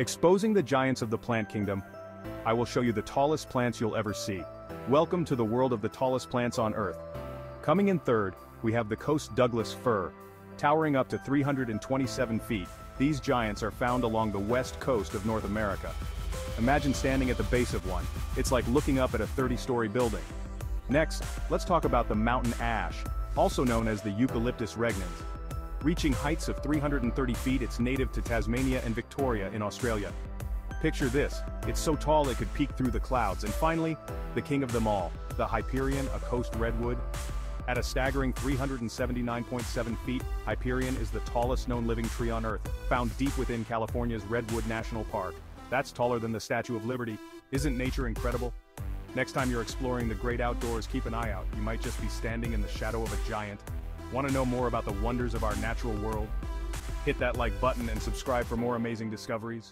Exposing the giants of the plant kingdom, I will show you the tallest plants you'll ever see. Welcome to the world of the tallest plants on Earth. Coming in third, we have the Coast Douglas fir. Towering up to 327 feet, these giants are found along the west coast of North America. Imagine standing at the base of one, it's like looking up at a 30-story building. Next, let's talk about the mountain ash, also known as the Eucalyptus regnans. Reaching heights of 330 feet it's native to Tasmania and Victoria in Australia. Picture this, it's so tall it could peek through the clouds and finally, the king of them all, the Hyperion, a coast redwood. At a staggering 379.7 feet, Hyperion is the tallest known living tree on Earth, found deep within California's Redwood National Park. That's taller than the Statue of Liberty. Isn't nature incredible? Next time you're exploring the great outdoors keep an eye out, you might just be standing in the shadow of a giant. Want to know more about the wonders of our natural world? Hit that like button and subscribe for more amazing discoveries.